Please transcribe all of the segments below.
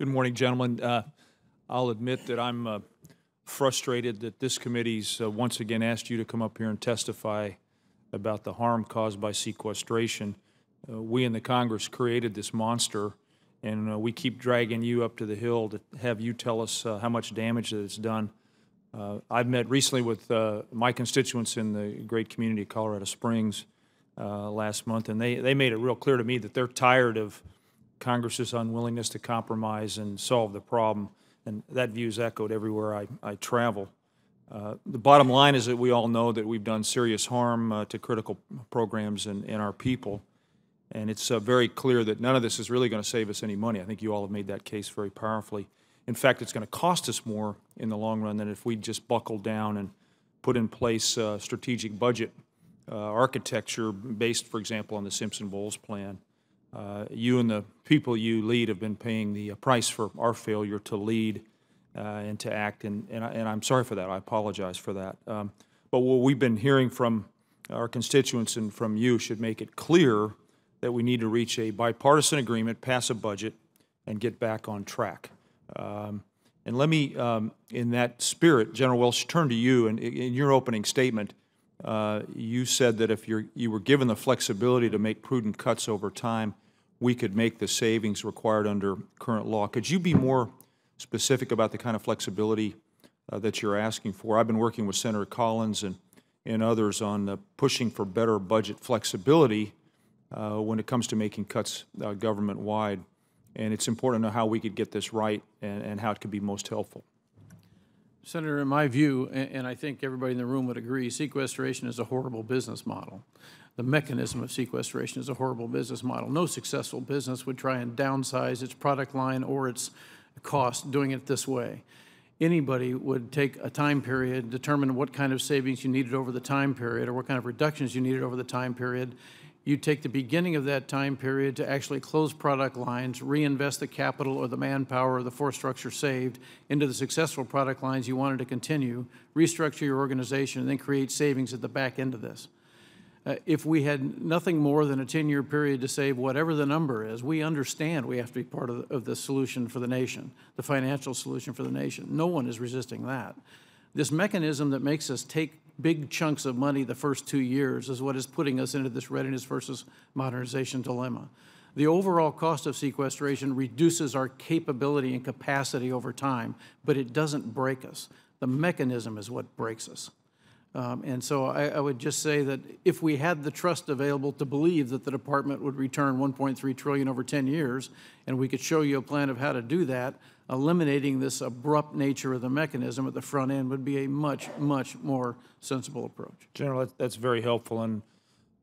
Good morning, gentlemen. Uh, I'll admit that I'm uh, frustrated that this committee's uh, once again asked you to come up here and testify about the harm caused by sequestration. Uh, we in the Congress created this monster, and uh, we keep dragging you up to the hill to have you tell us uh, how much damage that it's done. I've met recently with my constituents in the great community of Colorado Springs last month, and they, they made it real clear to me that they're tired of Congress's unwillingness to compromise and solve the problem. And that view is echoed everywhere I, I travel. Uh, the bottom line is that we all know that we've done serious harm uh, to critical programs and, and our people. And it's uh, very clear that none of this is really going to save us any money. I think you all have made that case very powerfully. In fact, it's going to cost us more in the long run than if we just buckled down and put in place uh, strategic budget uh, architecture based, for example, on the Simpson-Bowles plan. Uh, you and the people you lead have been paying the price for our failure to lead uh, and to act, and, and, I, am sorry for that. I apologize for that. Um, but what we've been hearing from our constituents and from you should make it clear that we need to reach a bipartisan agreement, pass a budget, and get back on track. Um, and let me, um, in that spirit, General Welsh, turn to you. And in your opening statement, uh, you said that if you're, you were given the flexibility to make prudent cuts over time, we could make the savings required under current law. Could you be more specific about the kind of flexibility uh, that you're asking for? I've been working with Senator Collins and, and others on uh, pushing for better budget flexibility uh, when it comes to making cuts uh, government-wide. And it's important to know how we could get this right and, and how it could be most helpful. Senator, in my view, and I think everybody in the room would agree, sequestration is a horrible business model. The mechanism of sequestration is a horrible business model. No successful business would try and downsize its product line or its cost doing it this way. Anybody would take a time period, determine what kind of savings you needed over the time period or what kind of reductions you needed over the time period, you take the beginning of that time period to actually close product lines, reinvest the capital or the manpower or the force structure saved into the successful product lines you wanted to continue, restructure your organization, and then create savings at the back end of this. Uh, if we had nothing more than a 10-year period to save whatever the number is, we understand we have to be part of the, of the solution for the nation, the financial solution for the nation. No one is resisting that. This mechanism that makes us take big chunks of money the first two years is what is putting us into this readiness versus modernization dilemma. The overall cost of sequestration reduces our capability and capacity over time, but it doesn't break us. The mechanism is what breaks us. Um, and so I, I, would just say that if we had the trust available to believe that the department would return 1.3 trillion over 10 years, and we could show you a plan of how to do that, eliminating this abrupt nature of the mechanism at the front end would be a much, much more sensible approach. General, that's very helpful, and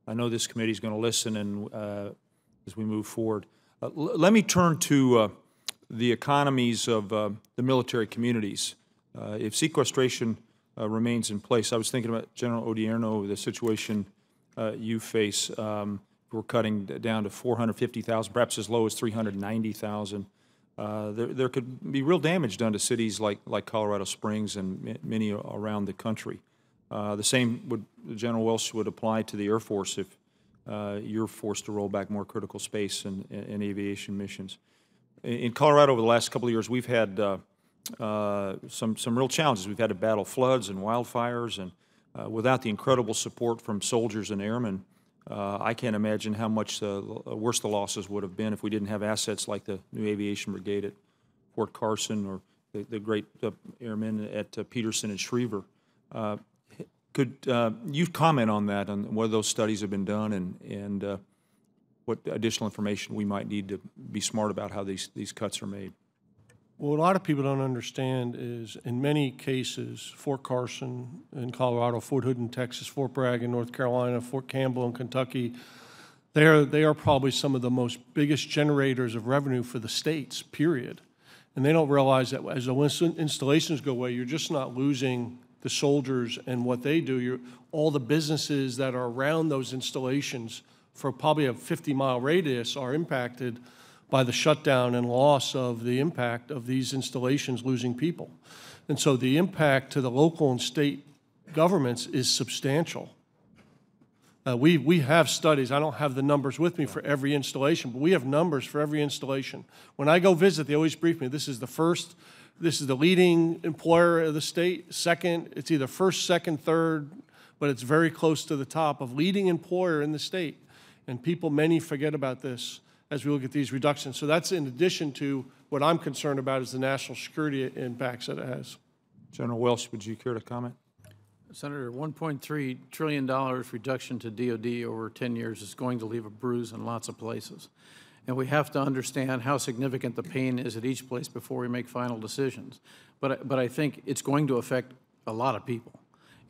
I know this committee is going to listen and uh, as we move forward. Uh, let me turn to uh, the economies of uh, the military communities. Uh, if sequestration uh, remains in place. I was thinking about General Odierno, the situation you face. Um, we're cutting down to 450,000, perhaps as low as 390,000. Uh, there, there could be real damage done to cities like, like Colorado Springs and many around the country. Uh, the same would General Welsh would apply to the Air Force if uh, you're forced to roll back more critical space and, and aviation missions. In Colorado, over the last couple of years, we've had uh, uh, some, some real challenges. We've had to battle floods and wildfires, and uh, without the incredible support from soldiers and airmen, uh, I can't imagine how much worse the losses would have been if we didn't have assets like the new aviation brigade at Fort Carson or the, the great uh, airmen at uh, Peterson and Schriever. could you comment on that, on whether those studies have been done and, and what additional information we might need to be smart about how these, these cuts are made? What a lot of people don't understand is in many cases, Fort Carson in Colorado, Fort Hood in Texas, Fort Bragg in North Carolina, Fort Campbell in Kentucky, they are, they are probably some of the most biggest generators of revenue for the states, period. And they don't realize that as the installations go away, you're just not losing the soldiers and what they do. You're, all the businesses that are around those installations for probably a 50 mile radius are impacted by the shutdown and loss of the impact of these installations losing people. And so the impact to the local and state governments is substantial. Uh, We, we have studies, I don't have the numbers with me for every installation, but we have numbers for every installation. When I go visit, they always brief me, this is the first, this is the leading employer of the state, second, it's either first, second, third, but it's very close to the top of leading employer in the state. And people, many forget about this as we look at these reductions. So that's in addition to what I'm concerned about is the national security impacts that it has. General Welsh, would you care to comment? Senator, $1.3 trillion reduction to DOD over 10 years is going to leave a bruise in lots of places. And we have to understand how significant the pain is at each place before we make final decisions. But, but I think it's going to affect a lot of people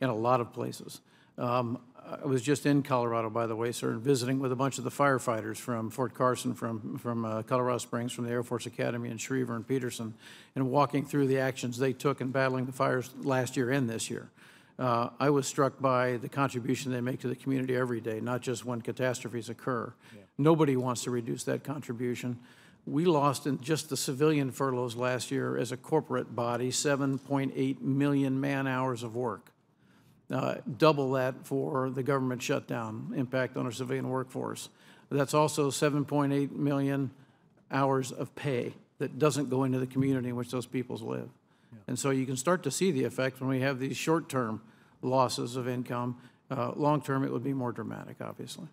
in a lot of places. Um, I was just in Colorado, by the way, sir, and visiting with a bunch of the firefighters from Fort Carson, from, from uh, Colorado Springs, from the Air Force Academy in Schriever and Peterson, and walking through the actions they took in battling the fires last year and this year. Uh, I was struck by the contribution they make to the community every day, not just when catastrophes occur. Nobody wants to reduce that contribution. We lost in just the civilian furloughs last year as a corporate body, 7.8 million man-hours of work. Uh, Double that for the government shutdown impact on our civilian workforce. That's also 7.8 million hours of pay that doesn't go into the community in which those peoples live. And so you can start to see the effect when we have these short-term losses of income. Uh, Long-term, it would be more dramatic, obviously.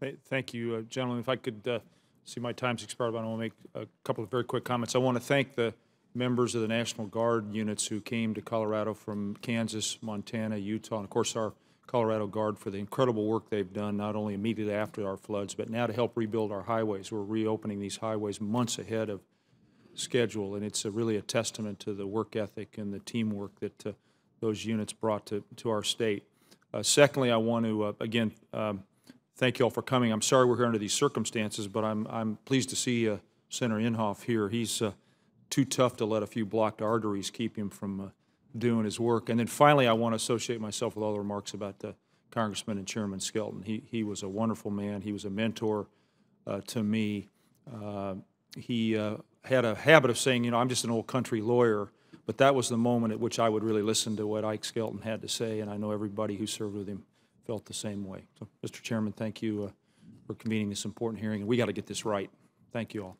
Th- Thank you, uh, gentlemen. If I could, uh, see my time's expired, but I want to make a couple of very quick comments. I want to thank the members of the National Guard units who came to Colorado from Kansas, Montana, Utah, and of course, our Colorado Guard for the incredible work they've done, not only immediately after our floods, but now to help rebuild our highways. We're reopening these highways months ahead of schedule, and it's a- really a testament to the work ethic and the teamwork that uh, those units brought to, to our state. Uh, Secondly, I want to, uh, again, um, thank you all for coming. I'm sorry we're here under these circumstances, but I'm, I'm pleased to see uh, Senator Inhofe here. He's uh, too tough to let a few blocked arteries keep him from uh, doing his work. And then finally, I want to associate myself with all the remarks about the Congressman and Chairman Skelton. He, he was a wonderful man. He was a mentor uh, to me. Uh, He uh, had a habit of saying, you know, I'm just an old country lawyer, but that was the moment at which I would really listen to what Ike Skelton had to say, and I know everybody who served with him felt the same way. So, Mr. Chairman, thank you uh, for convening this important hearing, and we got to get this right. Thank you all.